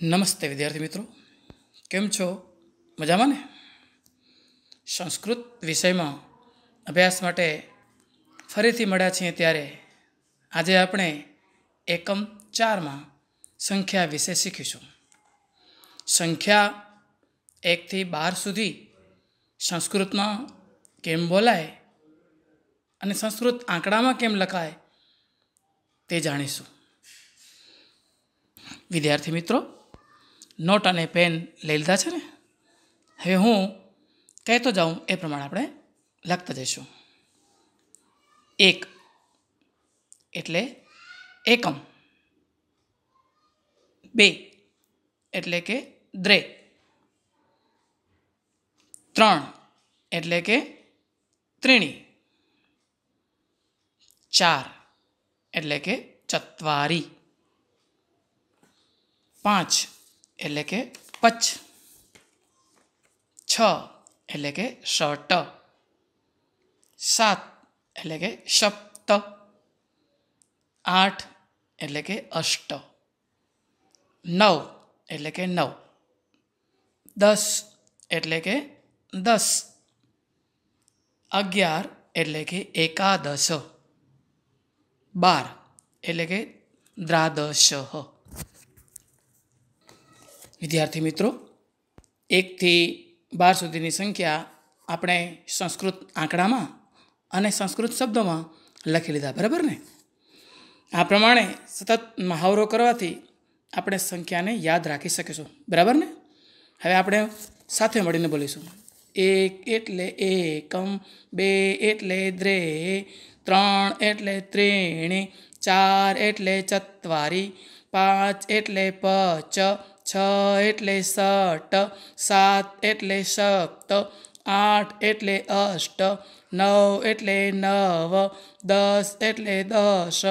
નમસ્તે વિદ્યાર્થી મિત્રો. કેમ છો? મજામાં ને? સંસ્કૃત વિષયમાં અભ્યાસ માટે ફરીથી મળ્યા છીએ ત્યારે આજે આપણે એકમ ચારમાં સંખ્યા વિશે શીખીશું. સંખ્યા એકથી બાર સુધી સંસ્કૃતમાં કેમ બોલાય અને સંસ્કૃત આંકડામાં કેમ લખાય તે જાણીશું. વિદ્યાર્થી મિત્રો નોટ અને પેન લઈ લીધા છે ને? હવે હું કહેતો જાઉં એ પ્રમાણે આપણે લખતા જઈશું. એક એટલે એકમ. બે એટલે કે દ્રે. ત્રણ એટલે કે ત્રીણી. ચાર એટલે કે ચત્વારી. પાંચ એટલે કે પચ. છ એટલે કે ષટ સાત એટલે કે સપ્ત. આઠ એટલે કે અષ્ટ. નવ એટલે કે નવ. દસ એટલે કે દસ. અગિયાર એટલે કે એકાદશ. બાર એટલે કે દ્રાદશ. વિદ્યાર્થી મિત્રો, એકથી બાર સુધીની સંખ્યા આપણે સંસ્કૃત આંકડામાં અને સંસ્કૃત શબ્દોમાં લખી લીધા, બરાબર ને? આ પ્રમાણે સતત મહાવરો કરવાથી આપણે સંખ્યાને યાદ રાખી શકીશું, બરાબર ને? હવે આપણે સાથે મળીને બોલીશું. એક એટલે એકમ, બે એટલે દ્રે, ત્રણ એટલે ત્રીણી, ચાર એટલે ચત્વારી, પાંચ એટલે પચ છ એટલે સટ સાત એટલે સપ્ત, આઠ એટલે અષ્ટ, નવ એટલે નવ, દસ એટલે દસ,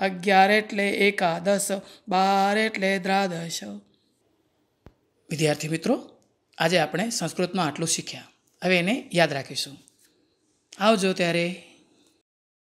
અગિયાર એટલે એકાદશ, બાર એટલે દ્રાદશ. વિદ્યાર્થી મિત્રો, આજે આપણે સંસ્કૃતમાં આટલું શીખ્યા. હવે એને યાદ રાખીશું. આવજો ત્યારે.